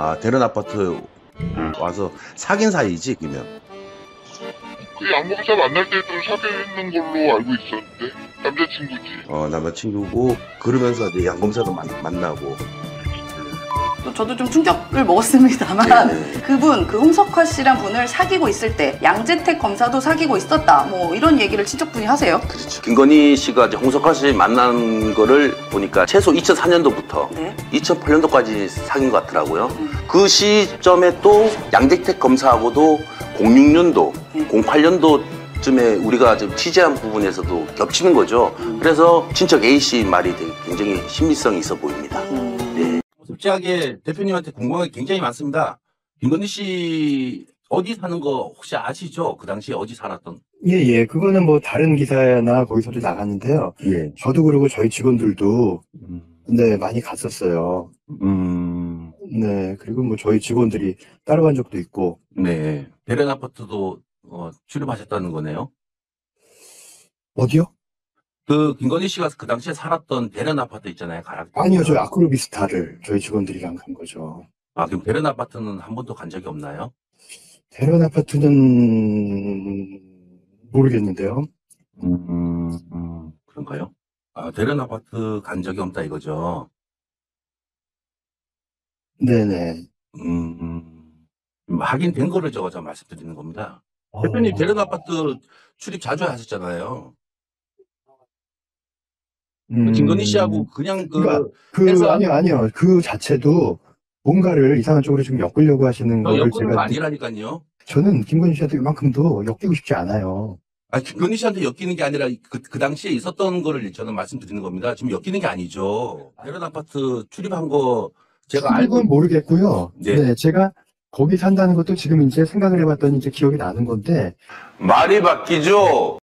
아 대련 아파트 와서 사귄 사이지 그러면 그 양봉사 만날 때도 사귀는 걸로 알고 있었는데 남자친구지. 어 남자친구고 그러면서 이제 양검사도 만, 만나고 또 저도 좀 충격을 먹었습니다만 네. 그분 그 홍석화 씨란 분을 사귀고 있을 때 양재택 검사도 사귀고 있었다 뭐 이런 얘기를 친척분이 하세요. 그렇죠. 김건희 씨가 이제 홍석화 씨 만난 거를 보니까 최소 2004년도부터 네. 2008년도까지 사귄 것 같더라고요. 음. 그 시점에 또 양재택 검사하고도 06년도, 네. 08년도 쯤에 우리가 좀 취재한 부분에서도 겹치는 거죠. 음. 그래서 친척 A 씨 말이 되게 굉장히 신빙성이 있어 보입니다. 음. 네. 솔직하게 대표님한테 궁금한 게 굉장히 많습니다. 김건희 씨 어디 사는 거 혹시 아시죠? 그 당시에 어디 살았던? 예, 예. 그거는 뭐 다른 기사나 거기서도 나갔는데요. 예. 저도 그러고 저희 직원들도 음. 네, 많이 갔었어요. 음, 네. 그리고 뭐 저희 직원들이 따라간 적도 있고. 네. 대련 아파트도 어, 출입하셨다는 거네요. 어디요? 그 김건희 씨가 그 당시에 살았던 대련 아파트 있잖아요. 가락. 아니요. 저희 아크로비스타를 저희 직원들이랑 간 거죠. 아, 그럼 대련 아파트는 한 번도 간 적이 없나요? 대련 아파트는 모르겠는데요. 음, 음, 그런가요? 아, 대련 아파트 간 적이 없다 이거죠. 네네. 음, 음. 확인된 거를 제가 좀 말씀드리는 겁니다. 어. 대표님 대련 아파트 출입 자주 하셨잖아요. 음. 김건희 씨하고 그냥 그 그러니까 그, 아니요, 아니요. 그 자체도 뭔가를 이상한 쪽으로 지금 엮으려고 하시는 어, 거를 여건은 제가. 아니라니까요. 저는 김건희 씨한테 이만큼도 엮이고 싶지 않아요. 아, 김건희 씨한테 엮이는 게 아니라 그, 그 당시에 있었던 거를 저는 말씀드리는 겁니다. 지금 엮이는 게 아니죠. 대련 아파트 출입한 거 제가 알고 그건 모르겠고요. 네. 네, 제가 거기 산다는 것도 지금 이제 생각을 해봤더니 이제 기억이 나는 건데, 말이 바뀌죠.